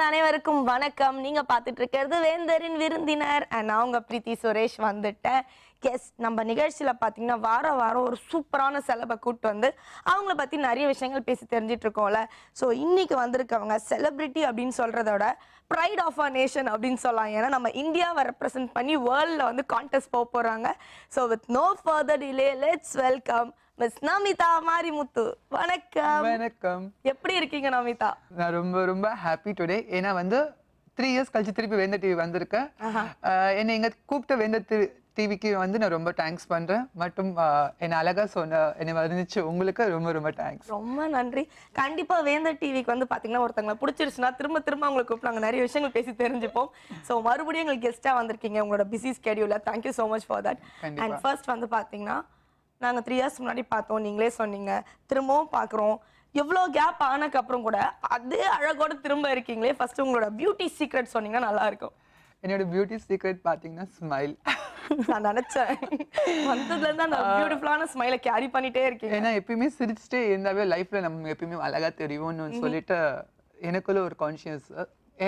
உங்கள் அனைவருக்கும் வணக்கம். நீங்க பார்த்துட்டு இருக்கிறது வேந்தரின் விருந்தினர். அண்ட் நான் உங்க பிரீத்தி சுரேஷ் வந்துட்டேன். எஸ் நம்ம நிகழ்ச்சியில் பார்த்தீங்கன்னா வாரம் வாரம் ஒரு சூப்பரான செலவை கூப்பிட்டு வந்து அவங்கள பற்றி நிறைய விஷயங்கள் பேசி தெரிஞ்சிட்டு இருக்கோம்ல ஸோ இன்னைக்கு வந்திருக்கவங்க செலிபிரிட்டி அப்படின்னு சொல்றதோட ப்ரைட் ஆஃப் அ நேஷன் அப்படின்னு சொல்லலாம். ஏன்னா நம்ம இந்தியாவை ரெப்ரசென்ட் பண்ணி வேர்ல்டில் வந்து கான்டெஸ்ட் போக போகிறாங்க so with no further delay let's welcome miss Namita Marimuthu. வணக்கம். வணக்கம். எப்படி இருக்கீங்க நமிதா? நான் ரொம்ப ரொம்ப ஹாப்பி டுடே ஏன்னா வந்து த்ரீ இயர்ஸ் கழிச்சு திருப்பி வேந்த டிவி வந்திருக்கேன். என்னை இங்க கூப்பிட்ட வேந்த டிவிக்கு வந்து நான் ரொம்ப தேங்க்ஸ் பண்றேன். ஆஹ் என்னை அழகா சொன்ன என்னை வர்ணிச்சு உங்களுக்கு ரொம்ப ரொம்ப தேங்க்ஸ் ரொம்ப நன்றி. கண்டிப்பா வேந்தர் டிவிக்கு வந்து பாத்தீங்கன்னா ஒருத்தங்களை பிடிச்சிருச்சுன்னா திரும்ப திரும்ப அவங்களை கூப்பிட்டு நிறைய விஷயங்கள் பேசி தெரிஞ்சுப்போம். ஸோ மறுபடியும் எங்களுக்கு கெஸ்டா வந்திருக்கீங்க. உங்களோட busy ஸ்கெடியூல thank you so much for that. And first வந்து பாத்தீங்கன்னா நாங்க த்ரீ இயர்ஸ் முன்னாடி பார்த்தோம் நீங்களே சொன்னீங்க. திரும்பவும் பார்க்குறோம். எவ்வளோ கேப் ஆனக்கு அப்புறம் கூட அதே அழகோட திரும்ப இருக்கீங்களே. ஃபர்ஸ்ட் உங்களோட பியூட்டி சீக்ரெட் சொன்னீங்கன்னா நல்லா இருக்கும். என்னோட பியூட்டி சீக்ரெட் பார்த்தீங்கன்னா ஸ்மைல் நான் நினைச்சேன். வந்ததுல இருந்து அந்த பியூட்டிஃபுல்லான ஸ்மைலை கேரி பண்ணிட்டே இருக்கீங்க. ஏன்னா எப்பயுமே சிரிச்சுட்டே இருந்தாவே லைஃப்ல நம்ம எப்பயுமே அழகா தெரியும்னு சொல்லிட்டு எனக்குள்ள ஒரு கான்ஷியஸ்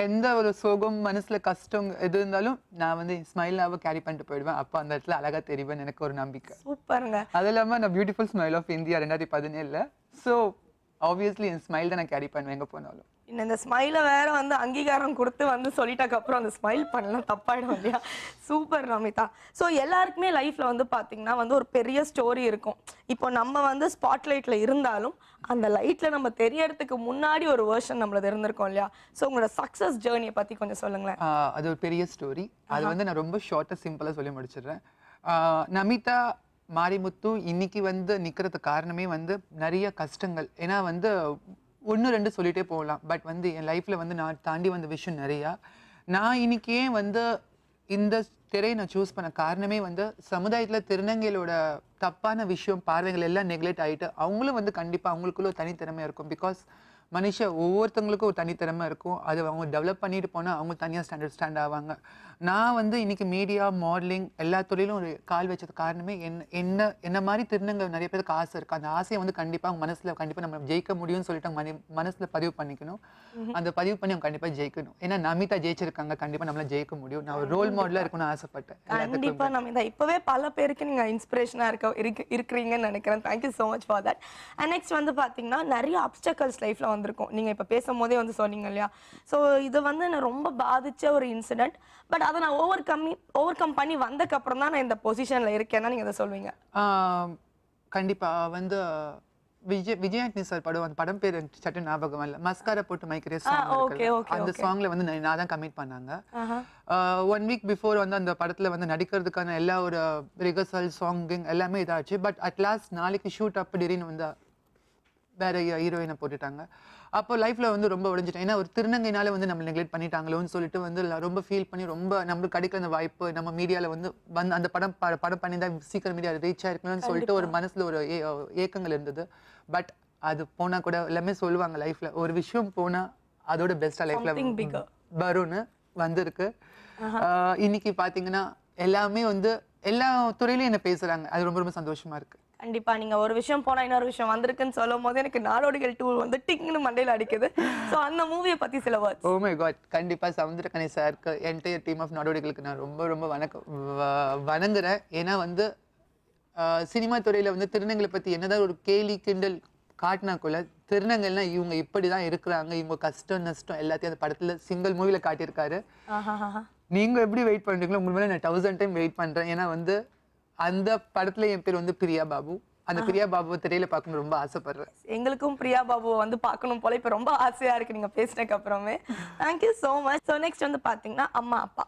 எந்த ஒரு சோகம் மனசுல கஷ்டம் எது இருந்தாலும் நான் வந்து ஸ்மைலாக கேரி பண்ணிட்டு போயிடுவேன். அப்போ அந்த இடத்துல அழகா தெரிவேன் எனக்கு ஒரு நம்பிக்கை. சூப்பருங்க. அது இல்லாம நான் பியூட்டிஃபுல் ஸ்மைல் ஆஃப் இந்தியா ரெண்டாயிரத்தி பதினேழுல. ஸோ ஆப்வியஸ்லி என் ஸ்மைல் தான் நான் கேரி பண்ணுவேன் எங்க போனாலும். இன்னும் இந்த ஸ்மைலை வேற வந்து அங்கீகாரம் கொடுத்து வந்து சொல்லிட்டாக்கு அப்புறம் அந்த ஸ்மைல் பண்ணலாம். தப்பாயிடும் இல்லையா? சூப்பர் நமிதா. ஸோ எல்லாருக்குமே லைஃப்ல வந்து பாத்தீங்கன்னா வந்து ஒரு பெரிய ஸ்டோரி இருக்கும். இப்போ நம்ம வந்து ஸ்பாட்லைட்ல இருந்தாலும் அந்த லைட்ல நம்ம தெரியறதுக்கு முன்னாடி ஒரு வேர்ஷன் நம்மளது இருந்திருக்கோம் இல்லையா? ஸோ உங்களோட சக்ஸஸ் ஜேர்னியை பத்தி கொஞ்சம் சொல்லுங்களேன். அது ஒரு பெரிய ஸ்டோரி அது வந்து நான் ரொம்ப ஷார்ட்டாக சிம்பிளாக சொல்லி முடிச்சிடுறேன். நமிதா மாரிமுத்து இன்னைக்கு வந்து நிக்கிறதுக்கு காரணமே வந்து நிறைய கஷ்டங்கள். ஏன்னா வந்து ஒன்று ரெண்டு சொல்லிகிட்டே போகலாம். பட் வந்து என் லைஃப்பில் வந்து நான் தாண்டி வந்த விஷயம் நிறையா. நான் இன்னைக்கு ஏன் வந்து இந்த திரையை நான் சூஸ் பண்ண காரணமே வந்து சமுதாயத்தில் திருநங்கைகளோட தப்பான விஷயம் பார்வைகள் எல்லாம் நெக்லெக்ட் ஆகிட்டு அவங்களும் வந்து கண்டிப்பாக அவங்களுக்குள்ள தனித்திறமையாக இருக்கும். பிகாஸ் மனுஷன் ஒவ்வொருத்தவங்களுக்கும் ஒரு தனித்திறமை இருக்கும். அது அவங்க டெவலப் பண்ணிட்டு போனால் அவங்க தனியாக ஸ்டாண்டர்ட் ஸ்டாண்ட் ஆவாங்க. நான் வந்து இன்னைக்கு மீடியா மாடலிங் எல்லா துறையிலும் ஒரு கால் வச்சது காரணமே என்ன என்ன என்ன மாதிரி திருநங்கை நிறைய பேருக்கு ஆசை இருக்கு. அந்த ஆசையை வந்து கண்டிப்பாக அவங்க மனசில் கண்டிப்பாக நம்ம ஜெயிக்க முடியும்னு சொல்லிட்டு அவங்க மனி மனசில் பதிவு பண்ணிக்கணும். அந்த பதிவு பண்ணி அவங்க கண்டிப்பாக ஜெயிக்கணும். ஏன்னா நமிதா ஜெயிச்சிருக்காங்க கண்டிப்பாக நம்மளால ஜெயிக்க முடியும். நான் ஒரு ரோல் மாடலாக இருக்கணும்னு ஆசைப்பட்டேன். எல்லாத்துக்கும் கண்டிப்பா நம்ம இதை இப்பவே பல பேருக்கு நீங்க இன்ஸ்பிரேஷனா இருக்க இருக்கு இருக்கிறீங்கன்னு நினைக்கிறேன். Thank you so much for that and next வந்து பாத்தீங்கன்னா நிறைய அப்டக்கல்ஸ் லைஃப்ல வந்திருக்கும். நீங்க இப்ப பேசும்போதே வந்து சொன்னீங்க இல்லையா? ஸோ இது வந்து என்ன ரொம்ப பாதிச்ச ஒரு இன்சிடென்ட் பட் அதை நான் ஓவர் கம்மி ஓவர் கம் பண்ணி வந்தக்கு அப்புறம் தான் நான் இந்த பொசிஷன்ல இருக்கேன்னா நீங்க அதை சொல்வீங்க? ஆம், கண்டிப்பா. வந்து விஜய் விஜயாண்டி சார் படம் அந்த படம் பேர் சட்டு ஞாபகம் இல்லை மஸ்காரா போட்டு மைக்கிறே சாங் அந்த. சாங்ல வந்து நான் நான் தான் கமிட் பண்ணாங்க. ஒன் வீக் பிஃபோர் வந்து அந்த படத்துல வந்து நடிக்கிறதுக்கான எல்லா ஒரு ரிகர்சல் சாங்கிங் எல்லாமே இதாச்சு. பட் அட் லாஸ்ட் நாளைக்கு ஷூட் அப்ப திடீர்னு வந்து வேற ஹீரோயினை போட்டுட்டாங்க. அப்போ லைஃப்ல வந்து ரொம்ப உடைஞ்சிட்டேன் ஏன்னா ஒரு திருநங்கைனால வந்து நம்ம நெக்லெக்ட் பண்ணிட்டாங்களோன்னு சொல்லிட்டு வந்து ரொம்ப ஃபீல் பண்ணி ரொம்ப நம்மளுக்கு கிடைக்கிற அந்த வாய்ப்பு நம்ம மீடியால வந்து வந்து அந்த படம் படம் பண்ணியிருந்தா சீக்கிரம் மீடியா ரீச் ஆயிருக்கணும்னு சொல்லிட்டு ஒரு மனசுல ஒரு ஏக்கங்கள் இருந்தது. பட் அது போனா கூட எல்லாமே சொல்லுவாங்க லைஃப்ல ஒரு விஷயம் போனா அதோட பெஸ்டா லைஃப்ல. வரும்னு வந்திருக்கு. இன்னைக்கு பாத்தீங்கன்னா எல்லாமே வந்து எல்லா துறையிலயும் என்ன பேசுறாங்க. அது ரொம்ப ரொம்ப சந்தோஷமா இருக்கு. கண்டிப்பா. நீங்க ஒரு விஷயம் போனா இன்னொரு விஷயம் வந்திருக்குன்னு சொல்லும் போது எனக்கு நாடோடிகள் டூ வந்து டிங்னு மண்டையில அடிக்குது. ஸோ அந்த மூவியை பத்தி சில வேர்ட்ஸ் ஓ மை காட் கண்டிப்பா சமுத்திரக்கணி சாருக்கு என்டையர் டீம் ஆஃப் நாடோடிகளுக்கு நான் ரொம்ப ரொம்ப வணக்கம் வணங்குறேன். ஏன்னா வந்து சினிமா துறையில வந்து திருநங்களை பத்தி என்னதான் ஒரு கேலி கிண்டல் காட்டினாக்குள்ள திருநங்கள்னா இவங்க இப்படிதான் இருக்கிறாங்க. இவங்க கஷ்டம் நஷ்டம் எல்லாத்தையும் அந்த படத்துல சிங்கிள் மூவில காட்டியிருக்காரு. நீங்க எப்படி வெயிட் பண்றீங்களோ உங்க மேல நான் தௌசண்ட் டைம் வெயிட் பண்றேன். ஏன்னா வந்து அந்த படத்துல என் பேர் வந்து பிரியா பாபு. அந்த பிரியா பாபுவை திரையில பார்க்கணும் ரொம்ப ஆசைப்படுறேன். எங்களுக்கும் பிரியா பாபுவை வந்து பார்க்கணும் போல. இப்போ ரொம்ப ஆசையா இருக்கு நீங்க பேசினதுக்கு அப்புறமே. Thank you so much so next வந்து பாத்தீங்கன்னா அம்மா அப்பா.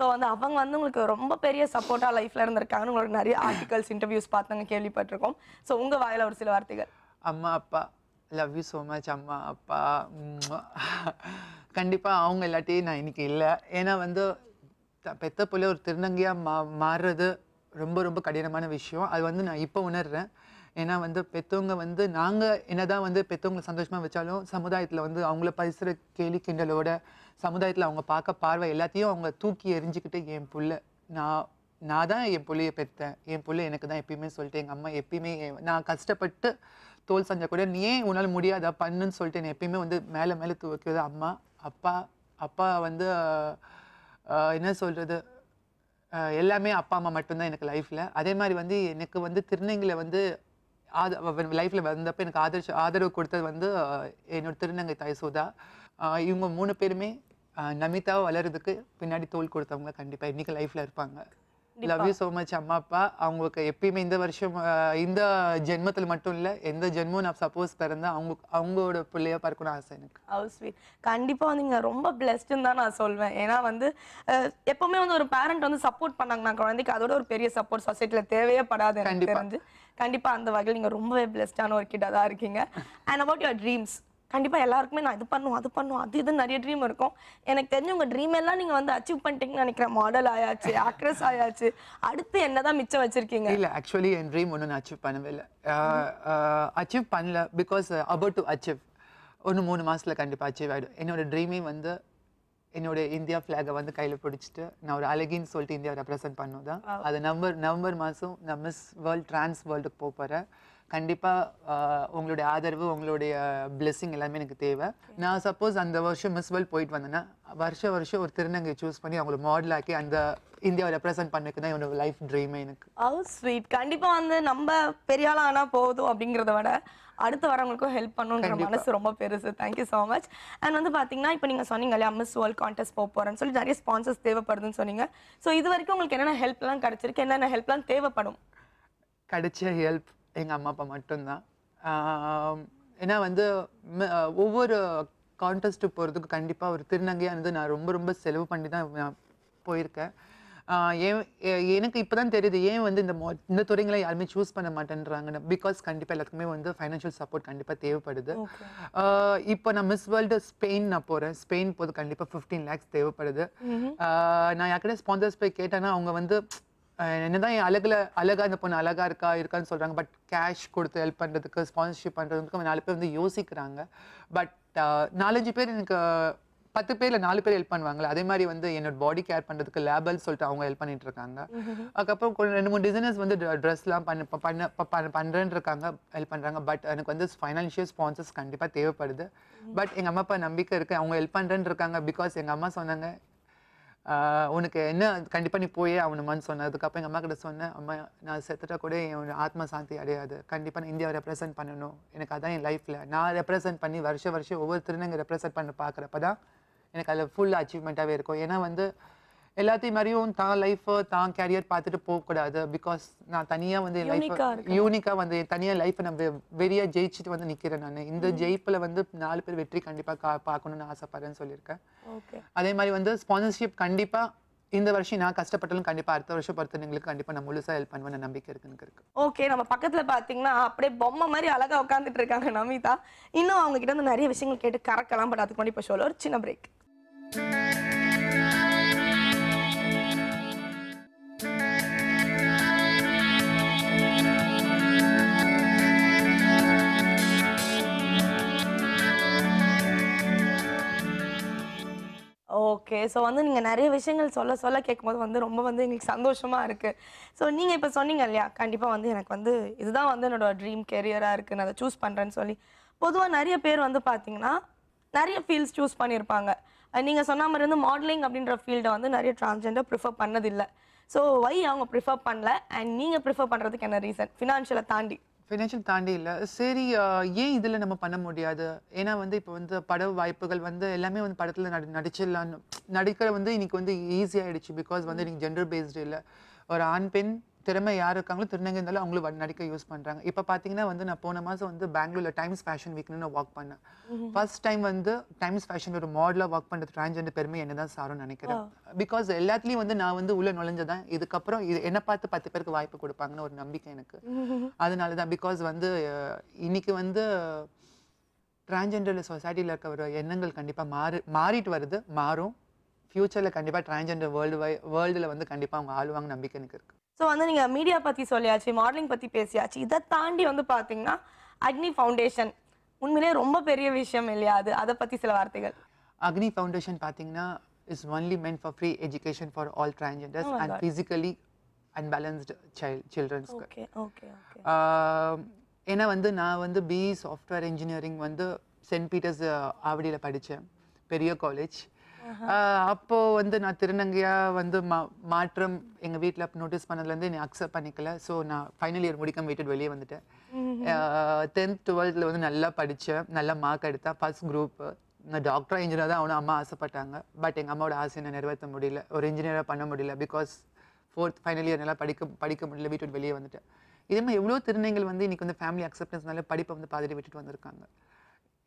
ஸோ வந்து அவங்க வந்து உங்களுக்கு ரொம்ப பெரிய சப்போர்ட்டா லைஃப்ல இருந்திருக்காங்கன்னு உங்களுக்கு நிறைய ஆர்டிகல்ஸ் இன்டர்வியூஸ் பார்த்தாங்க கேள்விப்பட்டிருக்கோம். ஸோ உங்க வாயில ஒரு சில வார்த்தைகள். அம்மா அப்பா. லவ் யூ ஸோ மச் அம்மா அப்பா. ம்ம். கண்டிப்பா அவங்க இல்லாட்டி நான் இன்னைக்கு இல்லை. ஏன்னா வந்து பெத்த புள்ள ஒரு திருநங்கையா மா மாறுறது ரொம்ப ரொம்ப கடினமான விஷயம். அது வந்து நான் இப்போ உணர்றேன். ஏன்னா வந்து பெற்றவங்க வந்து நாங்கள் என்ன தான் வந்து பெற்றவங்களை சந்தோஷமாக வச்சாலும் சமுதாயத்தில் வந்து அவங்கள பரிசுற கேலி கிண்டலோட சமுதாயத்தில் அவங்க பார்க்க பார்வை எல்லாத்தையும் அவங்க தூக்கி எரிஞ்சிக்கிட்டு என் புள்ள நான் நான் தான் என் பிள்ளைய பெற்றேன் என் பிள்ளை எனக்கு தான் எப்பயுமே சொல்லிட்டு எங்கள் அம்மா எப்பயுமே நான் கஷ்டப்பட்டு தோல் சஞ்ச கூட நீ ஏன் உன்னால் முடியாதா? பண்ணுன்னு சொல்லிட்டு என்னை எப்பயுமே வந்து மேலே மேலே துவக்கிறது அம்மா அப்பா அப்பா வந்து என்ன சொல்கிறது எல்லாமே அப்பா அம்மா மட்டும்தான் எனக்கு லைஃப்பில் அதே மாதிரி வந்து எனக்கு வந்து திருநங்கையில் வந்து ஆத லைஃப்பில் வந்தப்போ எனக்கு ஆதரிச்சு ஆதரவு கொடுத்தது வந்து என்னோடய என்னோட திருநங்கை தாய் இவங்க மூணு பேருமே நமிதாவை வளர்றதுக்கு பின்னாடி தோல் கொடுத்தவங்க கண்டிப்பாக இன்றைக்கி லைஃப்பில் இருப்பாங்க. லவ் யூ ஸோ மச் அம்மா அப்பா. அவங்களுக்கு எப்பயுமே இந்த வருஷம் இந்த ஜென்மத்தில் மட்டும் இல்லை எந்த ஜென்மம் நான் சப்போஸ் பிறந்தா அவங்க அவங்களோட பிள்ளையா பார்க்கணும் ஆசை எனக்கு. ஹவு ஸ்வீட் கண்டிப்பா வந்து நீங்க ரொம்ப பிளெஸ்டுன்னு தான் நான் சொல்வேன். ஏன்னா வந்து எப்பவுமே வந்து ஒரு பேரண்ட் வந்து சப்போர்ட் பண்ணாங்கன்னா குழந்தைக்கு அதோட ஒரு பெரிய சப்போர்ட் சொசைட்டில தேவையே படாது எனக்கு கண்டிப்பா. தெரிஞ்சு. கண்டிப்பா அந்த வகையில் நீங்க ரொம்பவே பிளெஸ்டான ஒரு கிட்டா தான் இருக்கீங்க. அண்ட் அபவுட் யுவர் ட்ரீம்ஸ் கண்டிப்பா எல்லாருக்குமே நான் இது பண்ணும் அது பண்ணும் அது இது நிறைய ட்ரீம் இருக்கும். எனக்கு தெரிஞ்ச உங்க ட்ரீம் எல்லாம் நீங்க வந்து அச்சீவ் பண்ணிட்டீங்கன்னு நினைக்கிறேன். மாடல் ஆயாச்சு ஆக்ட்ரஸ் ஆயாச்சு. அடுத்து என்னதான் மிச்சம் வச்சிருக்கீங்க? இல்ல ஆக்சுவலி என் ட்ரீம் ஒன்றும் நான் அச்சீவ் பண்ணவே இல்லை. அச்சீவ் பண்ணல பிகாஸ் அபவுட் டு அச்சீவ் ஒன்று மூணு மாசத்துல கண்டிப்பா அச்சீவ் ஆயிடும். என்னோட ட்ரீமே வந்து என்னோட இந்தியா ஃப்ளாகை வந்து கையில பிடிச்சிட்டு நான் ஒரு அழகின்னு சொல்லிட்டு இந்தியா ரெப்ரசென்ட் பண்ணணும் தான். அது நவம்பர் நவம்பர் மாதம் நான் மிஸ் வேர்ல்ட் ட்ரான்ஸ் வேர்ல்டுக்கு போக போகிறேன் கண்டிப்பாக உங்களுடைய ஆதரவு உங்களுடைய blessing எல்லாமே எனக்கு தேவை. நான் சப்போஸ் அந்த வருஷம் மிஸ் வேர்ல்ட் போயிட்டு வந்தேன்னா வருஷம் வருஷம் ஒரு திருநங்கை சூஸ் பண்ணி அவங்கள மாடல் ஆக்கி அந்த இந்தியாவை ரெப்ரசென்ட் பண்ணக்கு தான் என்னோட லைஃப் ட்ரீமே எனக்கு. ஹவு ஸ்வீட் கண்டிப்பா வந்து நம்ம பெரிய ஆளா ஆனா போதும் அப்படிங்கறத விட அடுத்து வரவங்களுக்கும் ஹெல்ப் பண்ணுன்ற மனசு ரொம்ப பெருசு. தேங்க்யூ ஸோ மச் அண்ட் வந்து பாத்தீங்கன்னா இப்போ நீங்க சொன்னீங்க இல்லையா மிஸ் வேர்ல்ட் கான்டெஸ்ட் போக போறேன்னு சொல்லி நிறைய ஸ்பான்சர்ஸ் தேவைப்படுதுன்னு சொன்னீங்க. ஸோ இது வரைக்கும் உங்களுக்கு என்னென்ன ஹெல்ப்லாம் கிடைச்சிருக்கு? என்னென்ன ஹெல்ப்லாம் தேவைப்படும்? கிடைச்ச ஹெல்ப் எங்கள் அம்மா அப்பா மட்டும்தான். ஏன்னா வந்து ஒவ்வொரு கான்டெஸ்ட்டு போகிறதுக்கு கண்டிப்பாக ஒரு திருநங்கையாக இருந்து நான் ரொம்ப ரொம்ப செலவு பண்ணி தான் நான் போயிருக்கேன். ஏன் எனக்கு இப்போ தான் தெரியுது ஏன் வந்து இந்த மொ- இந்த துறைங்களை யாருமே சூஸ் பண்ண மாட்டேன்றாங்கன்னு. பிகாஸ் கண்டிப்பாக எல்லாத்துக்குமே வந்து ஃபைனான்ஷியல் சப்போர்ட் கண்டிப்பாக தேவைப்படுது. இப்போ நான் மிஸ் வேர்ல்டு ஸ்பெயின் நான் போகிறேன் ஸ்பெயின் போது கண்டிப்பாக ஃபிஃப்டீன் லேக்ஸ் தேவைப்படுது. நான் யார்கிட்ட ஸ்பான்சர்ஸ் போய் கேட்டேன்னா அவங்க வந்து என்னதான் என் அழகுல அழகா இந்த பொண்ணு அழகா இருக்கா இருக்கான்னு சொல்றாங்க. பட் கேஷ் கொடுத்து ஹெல்ப் பண்றதுக்கு ஸ்பான்சர்ஷிப் பண்றதுக்கு நாலு பேர் வந்து யோசிக்கிறாங்க. பட் நாலஞ்சு பேர் எனக்கு பத்து பேர்ல நாலு பேர் ஹெல்ப் பண்ணுவாங்கல்ல அதே மாதிரி வந்து என்னோட பாடி கேர் பண்றதுக்கு லேபல் சொல்லிட்டு அவங்க ஹெல்ப் பண்ணிட்டு இருக்காங்க. அதுக்கப்புறம் கொஞ்சம் ரெண்டு மூணு டிசைனர்ஸ் வந்து ட்ரெஸ்லாம் பண்ண பண்ண ப- பண்ண- பண்றேன்னு இருக்காங்க ஹெல்ப் பண்றாங்க. பட் எனக்கு வந்து ஃபைனான்ஷியல் ஸ்பான்சர்ஸ் கண்டிப்பா தேவைப்படுது. பட் எங்க அம்மா அப்பா நம்பிக்கை இருக்கு. அவங்க ஹெல்ப் பண்றேன்னு இருக்காங்க. பிகாஸ் எங்க அம்மா சொன்னாங்க உனக்கு என்ன கண்டிப்பாக நீ போயே ஆகணுமான்னு சொன்னதுக்கப்புறம் எங்கள் அம்மா கிட்ட சொன்னேன் அம்மா நான் செத்துட்டா கூட என் ஆத்மா சாந்தி அடையாது. கண்டிப்பாக நான் இந்தியாவை ரெப்ரசென்ட் பண்ணணும். எனக்கு அதான் என் லைஃப்பில் நான் ரெப்ரசென்ட் பண்ணி வருஷம் வருஷம் ஒவ்வொருத்தரும் இங்கே ரெப்ரசென்ட் பண்ண பார்க்குறப்ப தான் எனக்கு அதில் ஃபுல் அச்சீவ்மெண்ட்டாகவே இருக்கும். ஏன்னா வந்து எல்லாத்தையும் மாதிரியும் தான் லைஃப்பை தான் கேரியர் பார்த்துட்டு போகக்கூடாது. பிகாஸ் நான் தனியாக வந்து லைஃப் யூனிக்காக வந்து தனியாக லைஃப்பை நான் வெ- வெறியா ஜெயிச்சுட்டு வந்து நிற்கிறேன் நான். இந்த ஜெயிப்பில் வந்து நாலு பேர் வெற்றி கண்டிப்பாக கா பார்க்கணும்னு ஆசைப்படுறேன்னு சொல்லியிருக்கேன். அதே மாதிரி வந்து ஸ்பான்சர்ஷிப் கண்டிப்பா இந்த வருஷம் நான் கஷ்டப்பட்டாலும் கண்டிப்பா அடுத்த வருஷம் பொறுத்தவங்களுக்கு கண்டிப்பா நான் முழுசா ஹெல்ப் பண்ணுவேன் நம்பிக்கை இருக்கு எனக்கு இருக்கு. ஓகே நம்ம பக்கத்துல பாத்தீங்கன்னா அப்படியே பொம்மை மாதிரி அழகா உட்காந்துட்டு இருக்காங்க நமிதா. இன்னும் அவங்க கிட்ட இருந்து நிறைய விஷயங்கள் கேட்டு கறக்கலாம் பட் அதுக்கு முன்னாடி இப்போ ஷோல ஒரு சின்ன பிரேக் ஓகே ஸோ வந்து நீங்கள் நிறைய விஷயங்கள் சொல்ல சொல்ல கேட்கும்போது வந்து ரொம்ப வந்து எங்களுக்கு சந்தோஷமாக இருக்குது ஸோ நீங்கள் இப்போ சொன்னீங்க இல்லையா? கண்டிப்பாக வந்து எனக்கு வந்து இதுதான் வந்து என்னோட ட்ரீம் கெரியராக இருக்குது நான் அதை சூஸ் பண்ணுறேன்னு சொல்லி. பொதுவாக நிறைய பேர் வந்து பார்த்தீங்கன்னா நிறைய ஃபீல்ட்ஸ் சூஸ் பண்ணியிருப்பாங்க நீங்கள் சொன்ன மாதிரி வந்து மாடலிங் அப்படின்ற ஃபீல்டை வந்து நிறைய டிரான்ஸ்ஜெண்டர் ப்ரிஃபர் பண்ணதில்லை. ஸோ வை அவங்க ப்ரிஃபர் பண்ணல? அண்ட் நீங்கள் ப்ரிஃபர் பண்ணுறதுக்கு என்ன ரீசன் ஃபினான்ஷியலை தாண்டி. ஃபினான்ஷியல் தாண்டி இல்லை. சரி ஏன் இதில் நம்ம பண்ண முடியாது? ஏன்னா வந்து இப்போ வந்து பட வாய்ப்புகள் வந்து எல்லாமே வந்து படத்தில் நடி நடிச்சிடலான்னு நடிக்கிற வந்து இன்னைக்கு வந்து ஈஸி ஆயிடுச்சு. பிகாஸ் வந்து இன்னைக்கு ஜெண்டர் பேஸ்டு இல்லை. ஒரு ஆண் பெண் திறமை யார் இருக்காங்களோ திருநங்கை இருந்தாலும் அவங்களும் நடிக்க யூஸ் பண்ணுறாங்க இப்போ பார்த்தீங்கன்னா வந்து நான் போன மாதம் வந்து பெங்களூர்ல டைம்ஸ் ஃபேஷன் வீக்னு நான் ஒர்க் பண்ணேன். ஃபர்ஸ்ட் டைம் வந்து டைம்ஸ் ஃபேஷன் ஒரு மாடலாக ஒர்க் பண்ணுறது டிரான்ஜெண்டர் பெருமை என்ன தான் சாரும் நினைக்கிறேன் பிகாஸ் எல்லாத்துலேயும் வந்து நான் வந்து உள்ள நுழைஞ்சதான் இதுக்கப்புறம் இது என்ன பார்த்து பத்து பேருக்கு வாய்ப்பு கொடுப்பாங்கன்னு ஒரு நம்பிக்கை எனக்கு. அதனால தான் பிகாஸ் வந்து இன்னைக்கு வந்து டிரான்ஜெண்டர் சொசைட்டியில் இருக்க ஒரு எண்ணங்கள் கண்டிப்பாக மாறி மாறிட்டு வருது மாறும். ஃப்யூச்சரில் கண்டிப்பாக டிரான்ஜெண்டர் வேர்ல்டு வை வேர்ல்டில் வந்து கண்டிப்பாக அவங்க ஆளுவாங்க நம்பிக்கை எனக்கு இருக்கு. ஸோ வந்து நீங்கள் மீடியா பற்றி சொல்லியாச்சு மாடலிங் பற்றி பேசியாச்சு. இதை தாண்டி வந்து பார்த்தீங்கன்னா அக்னி ஃபவுண்டேஷன் உண்மையிலேயே ரொம்ப பெரிய விஷயம் இல்லையா அது? அதை பற்றி சில வார்த்தைகள். அக்னி ஃபவுண்டேஷன் பார்த்தீங்கன்னா is only men for free education for all transgenders and physically unbalanced child சில்ட்ரன்ஸ்க்கு okay okay ஏன்னா வந்து நான் வந்து பிஇ சாஃப்ட்வேர் இன்ஜினியரிங் வந்து சென்ட் பீட்டர்ஸ் ஆவடியில் படித்தேன் பெரிய காலேஜ் அப்போ வந்து நான் திருநங்கையா வந்து மா மாற்றம் எங்க வீட்ல நோட்டீஸ் பண்ணதுலேருந்து என்னை அக்செப்ட் பண்ணிக்கல. ஸோ நான் ஃபைனல் இயர் முடிக்காம விட்டுட்டு வெளியே வந்துட்டேன். டென்த் டுவெல்த்தில் வந்து நல்லா படித்தேன். நல்ல மார்க் எடுத்தேன். ஃபர்ஸ்ட் குரூப் நான் டாக்டர் இன்ஜினியர் தான் அவனும் அம்மா ஆசைப்பட்டாங்க. பட் எங்கள் அம்மாவோட ஆசையை நான் நிறைவேற்ற முடியல. ஒரு இன்ஜினியராக பண்ண முடியல. பிகாஸ் ஃபோர்த் ஃபைனல் இயர் நல்லா படிக்க படிக்க முடியல. வீட்டு விட்டு வெளியே வந்துட்டேன். இதே மாதிரி எவ்வளோ திருநங்கைகள் வந்து இன்னைக்கு வந்து ஃபேமிலி அக்செப்டன்ஸ்னால படிப்பை வந்து பாதிட்டு விட்டுட்டு வந்திருக்காங்க.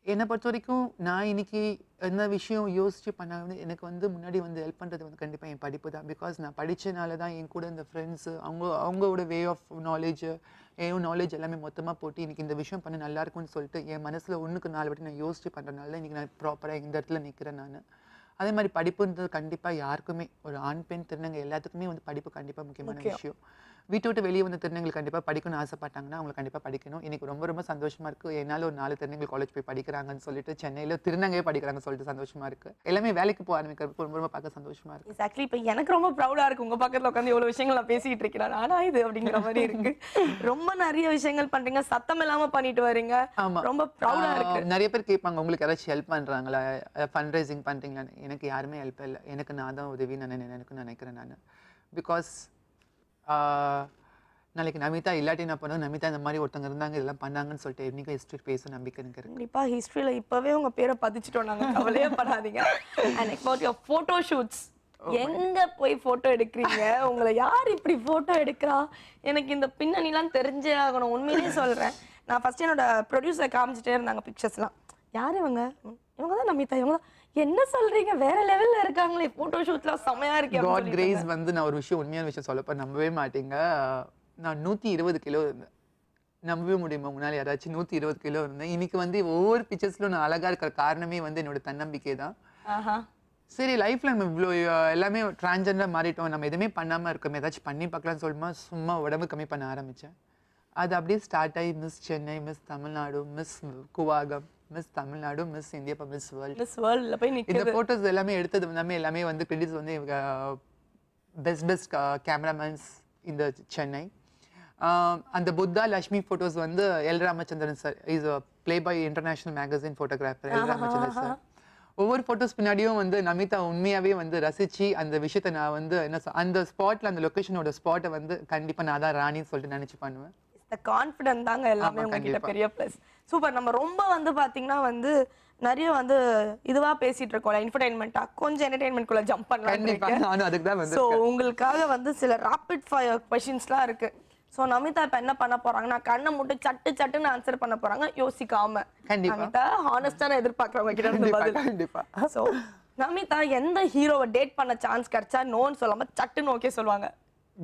என்னை பொறுத்த வரைக்கும் நான் இன்னைக்கு என்ன விஷயம் யோசிச்சு பண்ண வந்து எனக்கு வந்து முன்னாடி வந்து ஹெல்ப் பண்ணுறது வந்து கண்டிப்பாக என் படிப்பு தான். பிகாஸ் நான் படித்தனால தான் என் கூட இந்த ஃப்ரெண்ட்ஸு அவங்க அவங்களோட வே ஆஃப் நாலேஜ் என் நாலேஜ் எல்லாமே மொத்தமாக போட்டு இன்னைக்கு இந்த விஷயம் பண்ண நல்லா இருக்கும்னு சொல்லிட்டு என் மனசில் ஒன்றுக்கு நாலு வாட்டி நான் யோசிச்சு பண்ணுறதுனால தான் இன்னைக்கு நான் ப்ராப்பராக இந்த இடத்துல நிற்கிறேன் நான். அதே மாதிரி படிப்புன்றது கண்டிப்பாக யாருக்குமே ஒரு ஆண் பெண் திருநங்கை எல்லாத்துக்குமே வந்து படிப்பு கண்டிப்பாக முக்கியமான முக்கியம். விஷயம். வீட்டை விட்டு வெளியே வந்த திருநங்கைகள் கண்டிப்பாக படிக்கணும்னு ஆசைப்பட்டாங்கன்னா அவங்க கண்டிப்பாக படிக்கணும். எனக்கு ரொம்ப ரொம்ப சந்தோஷமா இருக்கு. என்னால் ஒரு நாலு திருநங்கை காலேஜ் போய் படிக்கிறாங்கன்னு சொல்லிட்டு சென்னையில் திருநங்கையே படிக்கிறாங்கன்னு சொல்லிட்டு சந்தோஷமா இருக்கு. எல்லாமே வேலைக்கு போக ஆரம்பிக்கிறப்ப ரொம்ப ரொம்ப பார்க்க சந்தோஷமா இருக்கு. எக்ஸாக்ட்லி இப்போ எனக்கு ரொம்ப ப்ரௌடா இருக்கு. உங்க பக்கத்துல உட்காந்து இவ்வளவு விஷயங்கள் நான் பேசிட்டு இருக்கிறேன். ஆனா இது அப்படிங்கிற மாதிரி இருக்கு. ரொம்ப நிறைய விஷயங்கள் பண்றீங்க. சத்தம் இல்லாம பண்ணிட்டு வரீங்க. ஆமா. ரொம்ப ப்ரௌடா இருக்கு. ஆஹ் நிறைய பேர் கேட்பாங்க உங்களுக்கு யாராச்சும் ஹெல்ப் பண்றாங்களா? ஃபண்ட் ரைசிங் பண்றீங்களான்னு? எனக்கு யாருமே ஹெல்ப் இல்லை. எனக்கு நான் தான் உதவி நான் நினை- எனக்கு நினைக்கிறேன் நான். பிகாஸ் நாளைக்கு நமிதா இல்லாட்டி நான் பண்ண நமிதா இந்த மாதிரி ஒருத்தங்க இருந்தாங்க இதெல்லாம் பண்ணாங்கன்னு சொல்லிட்டு என்னைக்கும் ஹிஸ்ட்ரி பேச நம்பிக்கை எனக்கு இருக்கு. கண்டிப்பா ஹிஸ்டரியில இப்பவே உங்க பேரை பதிச்சிட்டோம் நாங்க. கவலையே படாதீங்க. And about your photo shoots எங்க போய் போட்டோ எடுக்கிறீங்க? உங்களை யார் இப்படி போட்டோ எடுக்கிறா? எனக்கு இந்த பின்னணிலாம் தெரிஞ்சே ஆகணும். உண்மையிலேயே சொல்றேன். நான் ஃபர்ஸ்ட் என்னோட ப்ரொடியூசர் காமிச்சிட்டே இருந்தாங்க பிக்சர்ஸ்லாம் யார் இவங்க? இவங்க தான் நமிதா. இவங்க தான் என்ன சொல்றீங்க? வேற லெவல்ல இருக்காங்களே போட்டோ ஷூட்லாம் செமையா இருக்கு காட் கிரேஸ் வந்து நான் ஒரு விஷயம் உண்மையான விஷயம் சொல்லப்ப நம்பவே மாட்டீங்க. நான் நூற்றி இருபது கிலோ இருந்தேன். நம்பவே முடியுமா? உங்களால் யாராச்சும் நூற்றி இருபது கிலோ இருந்தேன். இன்னைக்கு வந்து ஒவ்வொரு பிக்சர்ஸ்லும் நான் அழகா இருக்கிற காரணமே வந்து என்னோட தன்னம்பிக்கை தான். சரி லைஃப்ல நம்ம இவ்வளோ எல்லாமே டிரான்ஜெண்டராக மாறிட்டோம். நம்ம எதுவுமே பண்ணாம இருக்கோம். ஏதாச்சும் பண்ணி பார்க்கலாம்னு சொல்லுமா? சும்மா உடம்பு கம்மி பண்ண ஆரம்பிச்சேன். அது அப்படியே ஸ்டார்ட் ஆகி Miss Chennai Miss Tamil Nadu Miss Koovagam. Miss Tamil Nadu Miss India Miss World Miss வேர்ல்ட்ல போய் இந்த ஃபோட்டோஸ் எல்லாமே எடுத்தது எல்லாமே எல்லாமே வந்து கிரெடிட்ஸ் வந்து பெஸ்ட் பெஸ்ட் கேமராமேன்ஸ் இந்த சென்னை. ஆஹ் அந்த புத்தா லக்ஷ்மி ஃபோட்டோஸ் வந்து L. Ramachandran sir is Playboy international magazine photographer L. Ramachandran sir ஒவ்வொரு ஃபோட்டோஸ் பின்னாடியும் வந்து நமிதா உண்மையாவே வந்து ரசிச்சு அந்த விஷயத்தை நான் வந்து என்ன அந்த ஸ்பாட்ல அந்த லொகேஷனோட ஸ்பாட்டை வந்து கண்டிப்பா நான் தான் ராணின்னு சொல்லிட்டு நினைச்சு பண்ணுவேன். கான்ஃபிடன்ட் தாங்க எல்லாமே உங்ககிட்ட. பெரிய ப்ளஸ் சூப்பர் நம்ம ரொம்ப வந்து பாத்தீங்கன்னா வந்து நிறைய வந்து இதுவா பேசிட்டு இருக்கோம்ல இன்ஃபர்டைன்மெண்ட்டா கொஞ்சம் entertainment குள்ள ஜம்ப் பண்ணலாம் ஸோ உங்களுக்காக வந்து சில ராபிட் ஃபயர் கொஷின்ஸ்லாம் இருக்கு. ஸோ நமிதா இப்ப என்ன பண்ண போறாங்கன்னா கண்ணை மட்டும் சட்டு சட்டுன்னு ஆன்சர் பண்ண போறாங்க. யோசிக்காம. கண்டிப்பா. நமிதா ஹானஸ்டான எதிர்பார்க்கறவங்க கிட்ட இருந்து பதில். கண்டிப்பா. ஸோ நமிதா எந்த ஹீரோவை டேட் பண்ண சான்ஸ் கிடைச்சா நோன்னு சொல்லாம சட்டுன்னு ஓகே சொல்லுவாங்க.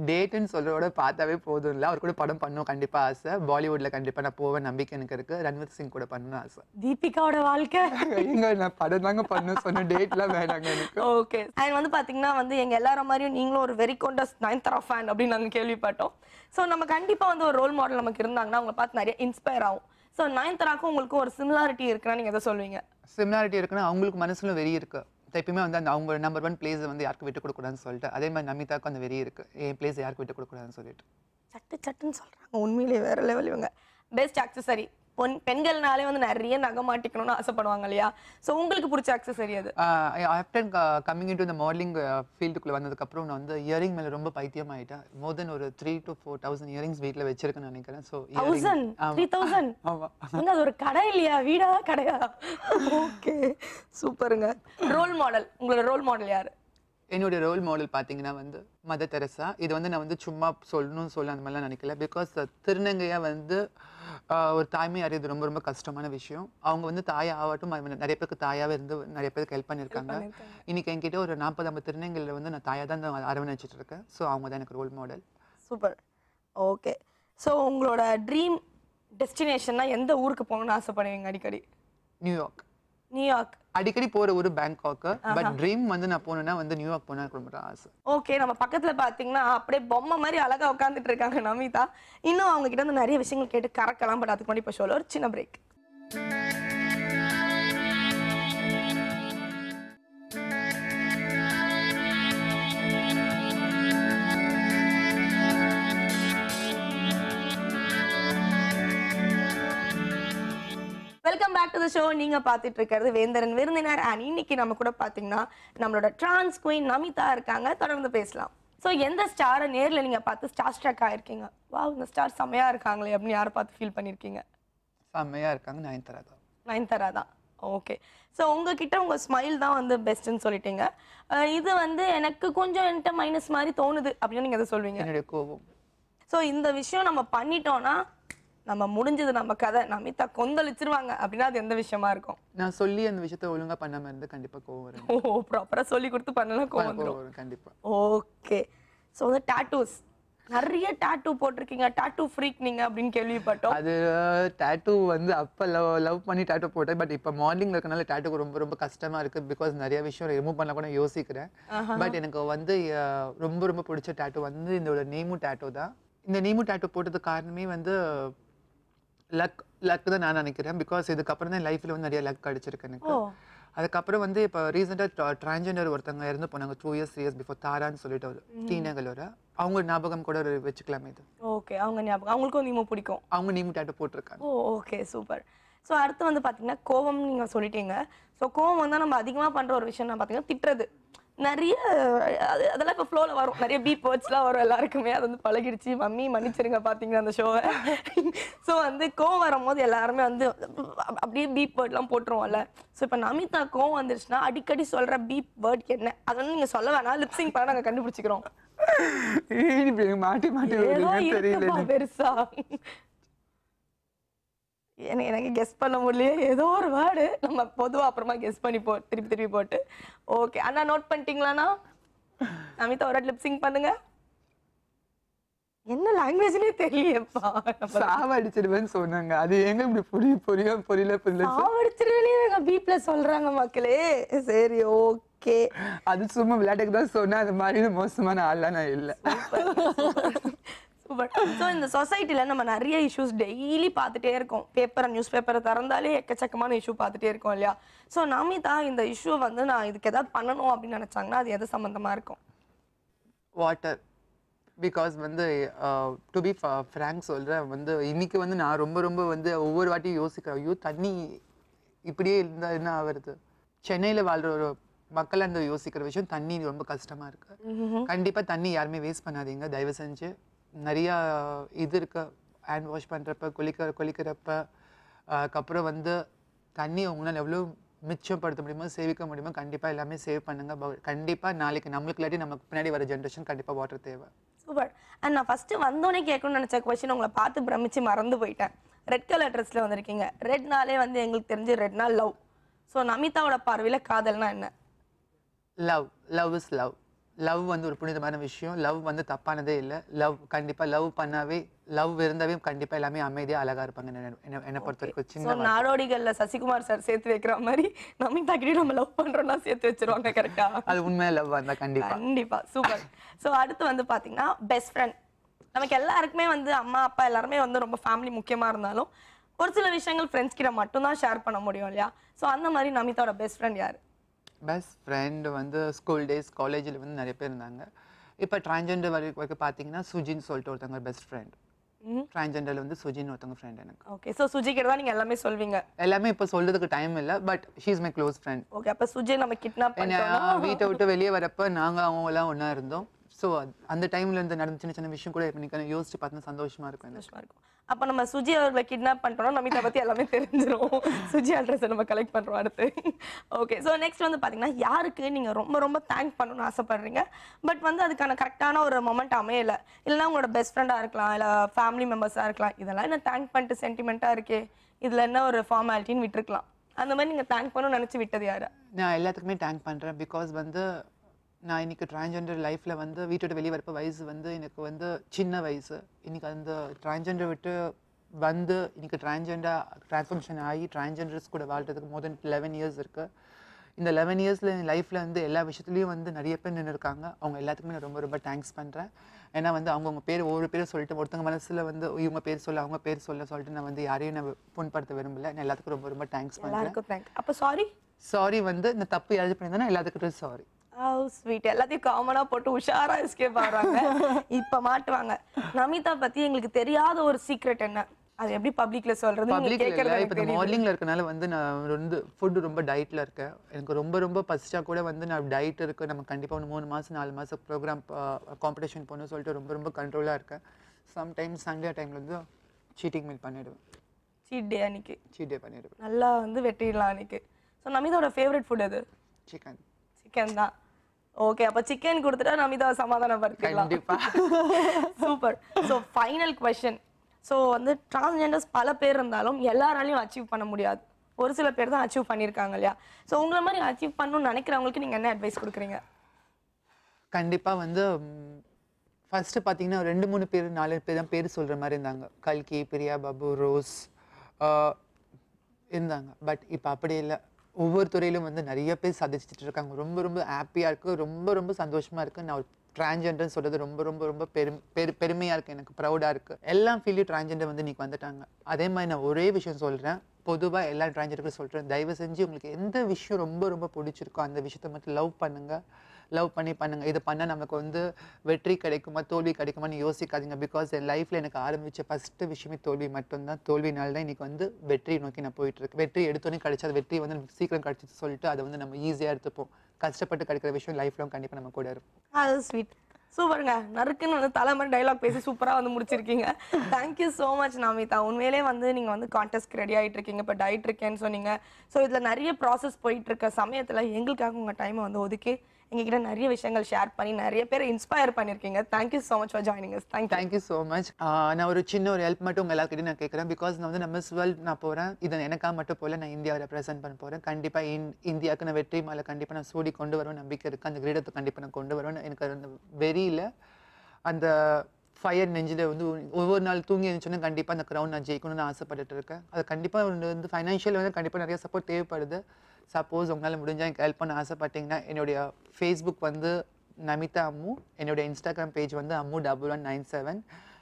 டேட்டுன்னு சொல்றதோட பார்த்தாவே போதும் இல்லை அவர் கூட படம் பண்ணணும் கண்டிப்பா ஆசை. பாலிவுட்ல கண்டிப்பா நான் போவேன் நம்பிக்கை எனக்கு இருக்கு. ரன்வீர் சிங் கூட பண்ணணும்னு ஆசை. தீபிகாவோட வாழ்க்கை. எங்க நான் படம் தாங்க பண்ணணும். சொன்ன டேட்லாம் வேணாங்க எனக்கு. ஓகே. அண்ட் வந்து பாத்தீங்கன்னா வந்து எங்க எல்லாரும் மாதிரியும் நீங்களும் ஒரு வெரி கொண்டஸ் நயன்தாரா ஃபேன் அப்படின்னு நாங்க கேள்விப்பட்டோம். ஸோ நம்ம கண்டிப்பா வந்து ஒரு ரோல் மாடல் நமக்கு இருந்தாங்கன்னா அவங்களை பார்த்து நிறைய இன்ஸ்பயர் ஆகும். ஸோ நயன்தாராக்கும் உங்களுக்கும் ஒரு சிமிலாரிட்டி இருக்குன்னா நீங்க எதை சொல்வீங்க சிமிலாரிட்டி இருக்குன்னா அவங்களுக்கு மனசுல வெறி இருக்கு. எப்பயுமே வந்து அந்த அவங்க நம்பர் ஒன் பிளேஸ் வந்து யாருக்கு விட்டு கொடுக்கூடாதுன்னு சொல்லிட்டு அதே மாதிரி நமிதாக்கும் அந்த வெறி இருக்கு. என் பிளேஸ் யாருக்கு விட்டு கொடுக்கூடாதுன்னு சொல்லிட்டு. சட்டு சட்டுன்னு சொல்றாங்க. உண்மையிலேயே வேற லெவல் இவங்க. பெஸ்ட் அக்சசரி பொன் பெண்கள்னாலே வந்து நிறைய நகை மாட்டிக்கணும்னு ஆசைப்படுவாங்க இல்லையா? ஸோ உங்களுக்கு பிடிச்ச அக்சசரி அது ஆஃப்டர் கம்மிங் இன்டு இந்த மாடலிங் ஃபீல்டுக்குள்ள வந்ததுக்கப்புறம் நான் வந்து இயரிங் மேல ரொம்ப பைத்தியம் ஆயிட்டேன் மோர் தென் ஒரு three to four thousand earrings வீட்டில் வச்சிருக்கேன்னு நினைக்கிறேன். ஸோ தௌசண்ட் த்ரீ தௌசண்ட் ஆமா. வந்து அது ஒரு கடை இல்லையா? வீடா? கடையா? ஓகே சூப்பருங்க ரோல் மாடல் உங்களோட ரோல் மாடல் யாரு? என்னுடைய ரோல் மாடல் பார்த்தீங்கன்னா வந்து மதர் தெரசா. இது வந்து நான் வந்து சும்மா சொல்லணும்னு சொல்ல அந்த மாதிரிலாம் நினைக்கல. பிகாஸ் திருநங்கையா வந்து ஒரு தாய்மை அறியது ரொம்ப ரொம்ப கஷ்டமான விஷயம். அவங்க வந்து தாய் ஆகட்டும் அது நிறைய பேருக்கு தாயாவே இருந்து நிறைய பேருக்கு ஹெல்ப் பண்ணியிருக்காங்க. இன்னைக்கு என்கிட்ட ஒரு நாற்பது ஐம்பது திருநங்கையில் வந்து நான் தாயாக தான் அரவணைச்சிட்டு இருக்கேன். ஸோ அவங்க தான் எனக்கு role model super okay so உங்களோட ட்ரீம் டெஸ்டினேஷன்னா எந்த ஊருக்கு போகணும்னு ஆசைப்படுவீங்க அடிக்கடி? நியூயார்க் நியூயார்க் அடிக்கடி போற ஒரு பேங்காக் பட் ட்ரீம் வந்து நான் போனேன்னா வந்து நியூயார்க் போனா ரொம்ப ஆசை ஓகே நம்ம பக்கத்துல பாத்தீங்கன்னா அப்படியே பொம்மை மாதிரி அழகா உட்காந்துட்டு இருக்காங்க நமிதா. இன்னும் அவங்க கிட்ட இருந்து நிறைய விஷயங்கள் கேட்டு கறக்கலாம் பட் அதுக்கு முன்னாடி இப்போ ஷோல ஒரு சின்ன break welcome back to the show நீங்க பார்த்துட்டு இருக்கிறது வேந்தரன் விருந்தினர் அண்ட் இன்னைக்கு நம்ம கூட பாத்தீங்கன்னா நம்மளோட டிரான்ஸ் குயின் நமிதா இருக்காங்க. தொடர்ந்து பேசலாம். ஸோ எந்த ஸ்டாரை நேர்ல நீங்க பார்த்து ஸ்டார் ஸ்ட்ரக் ஆயிருக்கீங்க? வா இந்த ஸ்டார் செமையா இருக்காங்களே அப்படின்னு யாரை பார்த்து ஃபீல் பண்ணிருக்கீங்க? செம்மையா இருக்காங்க நயன்தாரா தான். நயன்தாரா தான். ஓகே ஸோ உங்ககிட்ட உங்க ஸ்மைல் தான் வந்து பெஸ்ட்னு சொல்லிட்டீங்க. இது வந்து எனக்கு கொஞ்சம் என்கிட்ட மைனஸ் மாதிரி தோணுது அப்படின்னு நீங்க எதை சொல்வீங்க? என்னுடைய கோபம். ஸோ இந்த விஷயம் நம்ம பண்ணிட்டோம்னா நம்ம முடிஞ்சது நம்ம கதை நமிதா கொந்தளிச்சிருவாங்க அப்படின்னா அது எந்த விஷயமா இருக்கும்? நான் சொல்லி அந்த விஷயத்த ஒழுங்கா பண்ணாம இருந்து கண்டிப்பா கோவம் வரும். ஓ ப்ராப்பரா சொல்லி கொடுத்து பண்ணலாம் கோவம் வரும் கண்டிப்பா. ஓகே. ஸோ வந்து டாட்டூஸ் நிறைய டாட்டூ போட்டிருக்கீங்க. டாட்டூ ஃப்ரீக் நீங்க அப்படின்னு கேள்விப்பட்டோம். அது டேட்டூ வந்து அப்ப லவ் லவ் பண்ணி டேட்டூ போட்டேன். பட் இப்போ மார்னிங்ல இருக்கனால டேட்டூ ரொம்ப ரொம்ப கஷ்டமா இருக்கு. பிகாஸ் நிறைய விஷயம் ரிமூவ் பண்ண கூட யோசிக்கிறேன். பட் எனக்கு வந்து ரொம்ப ரொம்ப பிடிச்ச டேட்டூ வந்து இந்த நேமு டேட்டூ தான். இந்த நேமு டேட்டூ போட்டதுக்கு காரணமே வந்து லக் லக் தான் நான் நினைக்கிறேன். பிகாஸ் இதுக்கப்புறம் தான் லைஃப்ல வந்து நிறைய லக் கிடைச்சிருக்கு எனக்கு. அதுக்கப்புறம் வந்து இப்போ ரீசெண்டாக டிரான்ஜெண்டர் ஒருத்தவங்க இறந்து போனாங்க two years three years before தாரான்னு சொல்லிட்டு ஒரு டீனகலோட அவங்க ஞாபகம் கூட ஒரு வச்சுக்கலாமே இது. ஓகே அவங்க ஞாபகம் அவங்களுக்கும் நீமோ பிடிக்கும். அவங்க நீமு டேட்டூ போட்டிருக்காங்க. ஓ ஓகே சூப்பர் ஸோ அடுத்து வந்து பார்த்தீங்கன்னா கோவம் நீங்கள் சொல்லிட்டீங்க. ஸோ கோவம் வந்து நம்ம அதிகமாக பண்ணுற ஒரு விஷயம் நான் பார்த்தீங்கன்னா திட்டுறது. நிறைய அது அதெல்லாம் இப்போ ஃப்ளோவில் வரும். நிறைய பீப் வேர்ட்ஸ்லாம் வரும் எல்லாருக்குமே. அது வந்து பழகிடுச்சு. மம்மி மன்னிச்சிருங்க பார்த்தீங்கன்னா அந்த ஷோவை ஸோ வந்து கோவம் வரும்போது எல்லாருமே வந்து அப்படியே பீப் வேர்ட்லாம் போட்டுருவோம்ல. ஸோ இப்போ நமிதா கோவம் வந்துருச்சுன்னா அடிக்கடி சொல்கிற பீப் வேர்ட் என்ன? அதை வந்து நீங்கள் சொல்ல வேணாம். லிப்சிங் பண்ண நாங்கள் கண்டுபிடிச்சிக்கிறோம். மாட்டி மாட்டி தெரியல பெருசா. எனக்கு எனக்கு கெஸ் பண்ண முடியலையே. ஏதோ ஒரு வேர்டு நம்ம பொதுவா அப்புறமா கெஸ் பண்ணி போ திருப்பி திருப்பி போட்டு. ஓகே அண்ணா நோட் பண்ணிட்டீங்களாண்ணா நமிதா ஒரு லிப்சிங் பண்ணுங்க. என்ன லாங்குவேஜ்னே தெரியலையேப்பா. சாவடிச்சிடுவேன்னு சொன்னாங்க. அது எங்க இப்படி புரிய புரிய புரியல புரியல சாவடிச்சிருவேனே பீப்ல சொல்றாங்க மக்களே. சரி ஓகே அது சும்மா விளையாட்டுக்கு தான் சொன்னேன் அது மாதிரி மோசமான ஆள்லாம் நான் இல்லை. சூப்பர் ஸோ இந்த சொசைட்டில நம்ம நிறைய இஷ்யூஸ் டெய்லி பார்த்துட்டே இருக்கோம். பேப்பரை நியூஸ் பேப்பரை திறந்தாலே எக்கச்சக்கமான இஷ்யூ பார்த்துட்டே இருக்கோம் இல்லையா? ஸோ நமிதா இந்த இஷ்யூ வந்து நான் இதுக்கு ஏதாவது பண்ணணும் அப்படின்னு நினைச்சாங்கன்னா அது எது சம்பந்தமா இருக்கும்? வாட்டர் பிகாஸ் வந்து டு பி ஃப்ராங்க் சொல்கிறேன் வந்து இன்னைக்கு வந்து நான் ரொம்ப ரொம்ப வந்து ஒவ்வொரு வாட்டியும் யோசிக்கிறேன். ஐயோ தண்ணி இப்படியே இருந்தால் என்ன ஆகுறது? சென்னையில் வாழ்கிற ஒரு மக்கள் அந்த யோசிக்கிற விஷயம் தண்ணி ரொம்ப கஷ்டமா இருக்கு. கண்டிப்பா தண்ணி யாருமே வேஸ்ட் பண்ணாதீங்க. தயவு செஞ்சு. நிறைய இது இருக்கு. ஹேண்ட் வாஷ் பண்றப்ப குளிக்க குளிக்கிறப்ப அதுக்கப்புறம் வந்து தண்ணி உங்களால் எவ்வளோ மிச்சப்படுத்த முடியுமோ சேவிக்க முடியுமோ கண்டிப்பா எல்லாமே சேவ் பண்ணுங்க. ப- கண்டிப்பா நாளைக்கு நம்மளுக்கு இல்லாட்டி நமக்கு பின்னாடி வர ஜென்ரேஷன் கண்டிப்பா வாட்டர் தேவை. சூப்பர் அண்ட் நான் ஃபர்ஸ்ட் வந்தோடனே கேட்கணும்னு நினைச்ச கொஸ்டின் உங்களை பார்த்து பிரமிச்சு மறந்து போயிட்டேன். ரெட் கலர் ட்ரெஸ்ல வந்திருக்கீங்க. ரெட்னாலே வந்து எங்களுக்கு தெரிஞ்சு ரெட்னா லவ் ஸோ நமிதாவோட பார்வையில காதல்னா என்ன? Love love is love love வந்து ஒரு புனிதமான விஷயம். லவ் வந்து தப்பானதே இல்லை. லவ் கண்டிப்பா லவ் பண்ணாவே லவ் இருந்தாவே கண்டிப்பா எல்லாமே அமைதியா அழகா இருப்பாங்க. என்ன- என்ன- பொறுத்த வரைக்கும் சின்ன நாடோடிகள்ல சசிகுமார் சார் சேர்த்து வைக்கிற மாதிரி நமிதா கிட்டே நம்ம லவ் பண்றோம்னா சேர்த்து வச்சிருவாங்க கரெக்டா அது உண்மையா லவ் இருந்தா கண்டிப்பா. கண்டிப்பா. சூப்பர் ஸோ அடுத்து வந்து பாத்தீங்கன்னா பெஸ்ட் ஃப்ரெண்ட் நமக்கு எல்லாருக்குமே வந்து அம்மா அப்பா எல்லாருமே வந்து ரொம்ப ஃபேமிலி முக்கியமா இருந்தாலும் ஒரு சில விஷயங்கள் ஃப்ரெண்ட்ஸ் கிட்ட மட்டும்தான் ஷேர் பண்ண முடியும் இல்லையா? ஸோ அந்த மாதிரி நமிதாவோட பெஸ்ட் ஃப்ரெண்ட் யாரு? பெஸ்ட் ஃப்ரெண்ட் வந்து ஸ்கூல் டேஸ் காலேஜில் வந்து நிறைய பேர் இருந்தாங்க. இப்போ டிரான்ஜெண்டர் வரைக்கும் வரைக்கும் பார்த்தீங்கன்னா சுஜின்னு சொல்லிட்டு ஒருத்தவங்க பெஸ்ட் ஃப்ரெண்ட். டிரான்ஜெண்டரில் வந்து சுஜின்னு ஒருத்தவங்க ஃப்ரெண்ட் எனக்கு. ஓகே ஸோ சுஜி கிட்ட தான் நீங்க எல்லாமே சொல்வீங்க. எல்லாமே இப்போ சொல்றதுக்கு டைம் இல்லை but she is my close friend okay அப்ப சுஜி நம்ம கிட்னாப் வீட்டை விட்டு வெளியே வரப்ப நாங்கள் அவங்கெல்லாம் ஒன்றா இருந்தோம். ஸோ அந்த டைம்ல இருந்து நடந்த சின்ன சின்ன விஷயம் கூட நீங்கள் யோசிச்சு பார்த்தா சந்தோஷமா இருக்கும் எனக்கு. சந்தோஷமா இருக்கும். அப்ப நம்ம சுஜி அவர்களை கிட்னாப் பண்ணிட்டோம்னா நமிதா பத்தி எல்லாமே தெரிஞ்சிரும். சுஜி அட்ரஸ் நம்ம கலெக்ட் பண்றோம் அடுத்து. ஓகே ஸோ நெக்ஸ்ட் வந்து பாத்தீங்கன்னா யாருக்கு நீங்க ரொம்ப ரொம்ப தேங்க் பண்ணணும்னு ஆசைப்படுறீங்க? பட் வந்து அதுக்கான கரெக்டான ஒரு மொமெண்ட் அமையல. இல்லைன்னா உங்களோட பெஸ்ட் ஃப்ரெண்டா இருக்கலாம் இல்ல ஃபேமிலி மெம்பர்ஸா இருக்கலாம். இதெல்லாம் என்ன தேங்க் பண்ணிட்டு சென்டிமெண்ட்டா இருக்கே? இதுல என்ன ஒரு ஃபார்மாலிட்டின்னு விட்டுருக்கலாம். அந்த மாதிரி நீங்க தேங்க் பண்ணணும்னு நினைச்சு விட்டது யாரு? நான் எல்லாத்துக்குமே தேங்க் பண்ணுறேன் பிகாஸ் வந்து நான் இன்னைக்கு டிரான்ஜெண்டர் லைஃப்பில் வந்து வீட்டோட வெளியே வரப்போ வயசு வந்து எனக்கு வந்து சின்ன வயசு. இன்னைக்கு அந்த டிரான்ஜெண்டர் விட்டு வந்து இன்னைக்கு டிரான்ஜெண்டர் ட்ரான்ஸ்ஃபர்மேஷன் ஆகி டிரான்ஜெண்டர்ஸ் கூட வாழ்றதுக்கு மோர் தென் லெவன் இயர்ஸ் இருக்கு. இந்த லெவன் இயர்ஸில் என் லைஃப்பில் வந்து எல்லா விஷயத்துலையும் வந்து நிறைய பேர் நின்று இருக்காங்க அவங்க எல்லாத்துக்குமே நான் ரொம்ப ரொம்ப தேங்க்ஸ் பண்ணுறேன் ஏன்னா வந்து அவங்கவுங்க பேர் ஒவ்வொரு பேரும் சொல்லிட்டு ஒருத்தவங்க மனசில் வந்து இவங்க பேர் சொல்ல அவங்க பேர் சொல்ல சொல்லிட்டு நான் வந்து யாரையும் நான் புண்படுத்த விரும்பல. நான் எல்லாத்துக்கும் ரொம்ப ரொம்ப தேங்க்ஸ் பண்ணுறேன் அப்ப சாரி சாரி வந்து இந்த தப்பு யாராவது பண்ணியிருந்தா எல்லாத்துக்கிட்டும் சாரி ஸ்வீட் எல்லாத்தையும் காமனா போட்டு உஷாரா எஸ்கேப் ஆகுறாங்க. இப்ப மாட்டுவாங்க. நமிதா பத்தி எங்களுக்கு தெரியாத ஒரு சீக்ரெட் என்ன? அது எப்படி பப்ளிக்ல சொல்றது பப்ளிக்ல இப்போ இந்த. மாடலிங்ல இருக்கனால வந்து நான் வந்து ஃபுட் ரொம்ப டயட்ல இருக்கேன். எனக்கு ரொம்ப ரொம்ப பசிச்சா கூட வந்து நான் டயட் இருக்கு. நம்ம கண்டிப்பா ஒரு மூணு மாசம் நாலு மாசம் ப்ரோக்ராம் காம்படிஷன் போகணும்னு சொல்லிட்டு ரொம்ப ரொம்ப கண்ட்ரோலா இருக்கேன். சம்டைம்ஸ் சண்டே டைம்ல வந்து சீட்டிங் மீல் பண்ணிடுவேன். சீட் டே அன்னைக்கு. சீட் டே பண்ணிடுவேன். நல்லா வந்து வெட்டிடலாம் அன்னைக்கு. ஸோ நமிதாவோட ஃபேவரட் ஃபுட் எது? சிக்கன் சிக்கன் தான். ஓகே அப்ப சிக்கன் கொடுத்துட்டா நமிதா சமாதானப்படுத்திடலாம். கண்டிப்பா. Super so final question so வந்து டிரான்ஸ்ஜெண்டர்ஸ் பல பேர் இருந்தாலும் எல்லாராலையும் அச்சீவ் பண்ண முடியாது. ஒரு சில பேர் தான் அச்சீவ் பண்ணியிருக்காங்க இல்லையா? ஸோ உங்களை மாதிரி அச்சீவ் பண்ணணும்னு நினைக்கிறவங்களுக்கு நீங்க என்ன அட்வைஸ் கொடுக்குறீங்க? கண்டிப்பா வந்து ஃபர்ஸ்ட் பார்த்தீங்கன்னா ரெண்டு மூணு பேர் நாலு பேர் தான் பேர் சொல்ற மாதிரி இருந்தாங்க. கல்கி பிரியா பாபு ரோஸ் இருந்தாங்க. பட் இப்போ அப்படி இல்லை. ஒவ்வொரு துறையிலும் வந்து நிறைய பேர் சாதிச்சுட்டு இருக்காங்க. ரொம்ப ரொம்ப ஹாப்பியாக இருக்குது ரொம்ப ரொம்ப சந்தோஷமாக இருக்குது நான் ஒரு டிரான்ஜெண்டர்னு சொல்கிறது ரொம்ப ரொம்ப ரொம்ப பெரும் பெரு பெருமையாக இருக்குது எனக்கு ப்ரௌடாக இருக்குது எல்லா ஃபீல்டையும் டிரான்ஜெண்டர் வந்து இன்றைக்கி வந்துட்டாங்க. அதே மாதிரி நான் ஒரே விஷயம் சொல்கிறேன் பொதுவாக எல்லா டிரான்ஜெண்டருக்கும் சொல்கிறேன் தயவு செஞ்சு உங்களுக்கு எந்த விஷயம் ரொம்ப ரொம்ப பிடிச்சிருக்கோ அந்த விஷயத்த மட்டும் லவ் பண்ணுங்கள் லவ் பண்ணி பண்ணுங்க. இது பண்ணால் நமக்கு வந்து வெற்றி கிடைக்குமா தோல்வி கிடைக்குமான்னு யோசிக்காதீங்க. பிகாஸ் என் லைஃப்பில் எனக்கு ஆரம்பித்த ஃபஸ்ட்டு விஷயமே தோல்வி மட்டும்தான். தோல்வினால தான் இன்றைக்கி வந்து வெற்றி நோக்கி நான் போயிட்டுருக்கு வெற்றி எடுத்தோன்னே கிடைச்சா அது வெற்றி வந்து நமக்கு சீக்கிரம் கிடைச்சிட்டு சொல்லிட்டு அதை வந்து நம்ம ஈஸியாக எடுத்துப்போம். கஷ்டப்பட்டு கிடைக்கிற விஷயம் லைஃப்ல கண்டிப்பாக நம்ம கூட இருக்கும் அது ஸ்வீட் சூப்பருங்க. நறுக்குன்னு வந்து தலைமுறை டைலாக் பேசி சூப்பராக வந்து முடிச்சிருக்கீங்க. Thank you so much Namitha. உண்மையிலே வந்து நீங்கள் வந்து கான்டெஸ்ட் ரெடி ஆகிட்டு இருக்கீங்க. இப்போ டயட் இருக்கேன்னு சொன்னீங்க. ஸோ இதில் நிறைய ப்ராசஸ் போயிட்டு இருக்க சமயத்தில் எங்களுக்காக உங்கள் டைமை வந்து ஒதுக்கி எங்ககிட்ட நிறைய விஷயங்கள் ஷேர் பண்ணி நிறைய பேர் இன்ஸ்பயர் பண்ணியிருக்கீங்க. Thank you so much for joining us thank you thank you so much நான் ஒரு சின்ன ஒரு ஹெல்ப் மட்டும் உங்க எல்லாருக்கிட்டையும் நான் கேட்குறேன் பிகாஸ் நான் வந்து நம்ம வேர்ல்ட் நான் போகிறேன் இதை எனக்காக மட்டும் போல நான் இந்தியாவை ரெப்ரசென்ட் பண்ண போகிறேன் கண்டிப்பாக இன் இந்தியாவுக்கு நான் வெற்றி மேலே கண்டிப்பாக நான் சூடி கொண்டு வருவேன். நம்பிக்கை இருக்குது அந்த கிரீடத்தை கண்டிப்பாக நான் கொண்டு வருவேன். எனக்கு அந்த வெறியில் அந்த ஃபயர் நெஞ்சில் வந்து ஒவ்வொரு நாள் தூங்கி இருந்துச்சுன்னா கண்டிப்பாக அந்த க்ரௌண்ட் நான் ஜெயிக்கணும்னு ஆசைப்பட்டுட்டு இருக்கேன். அது கண்டிப்பாக வந்து ஃபைனான்ஷியல் வந்து கண்டிப்பாக நிறைய சப்போர்ட் தேவைப்படுது. சப்போஸ் உங்களால் முடிஞ்சால் எனக்கு ஹெல்ப் பண்ண ஆசைப்பட்டீங்கன்னா என்னுடைய ஃபேஸ்புக் வந்து நமிதா அம்மு என்னுடைய இன்ஸ்டாகிராம் பேஜ் வந்து Ammu double one nine seven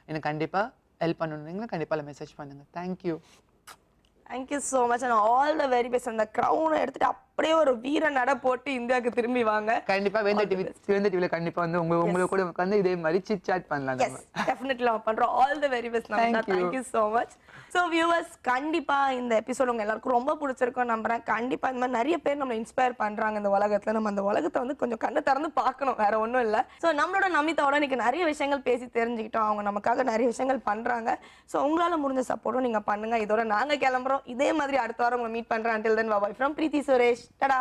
எனக்கு கண்டிப்பாக ஹெல்ப் பண்ணணுங்களா கண்டிப்பாக மெசேஜ் பண்ணுங்கள் thank you thank you so much and all the very best அந்த க்ரௌனை எடுத்துகிட்டு அப்படியே ஒரு வீர நட போட்டு இந்தியாவுக்கு திரும்பி வாங்க. கண்டிப்பாக வேந்த டிவி வேந்த டிவியில் கண்டிப்பாக வந்து உங்க உங்களை கூட உட்காந்து இதே மாதிரி சிட் சாட் பண்ணலாம் நம்ம. டெஃபினெட்லி நம்ம பண்றோம். All the very best Thank you. Thank you so much so viewers கண்டிப்பா இந்த எபிசோட் உங்க எல்லாருக்கும் ரொம்ப பிடிச்சிருக்கும் நம்புறேன். கண்டிப்பா இந்த மாதிரி நிறைய பேர் நம்மளை இன்ஸ்பயர் பண்றாங்க இந்த உலகத்துல. நம்ம அந்த உலகத்தை வந்து கொஞ்சம் கண்ணு திறந்து பார்க்கணும். வேற ஒன்றும் இல்லை. ஸோ நம்மளோட நமிதாவோட இன்னைக்கு நிறைய விஷயங்கள் பேசி தெரிஞ்சுக்கிட்டோம். அவங்க நமக்காக நிறைய விஷயங்கள் பண்றாங்க. ஸோ உங்களால முடிஞ்ச சப்போர்ட்டும் நீங்க பண்ணுங்க. இதோட நாங்க கிளம்புறோம். இதே மாதிரி அடுத்த வாரம் உங்களை மீட் பண்றேன். Until then bye bye from பிரீத்தி சுரேஷ் டடா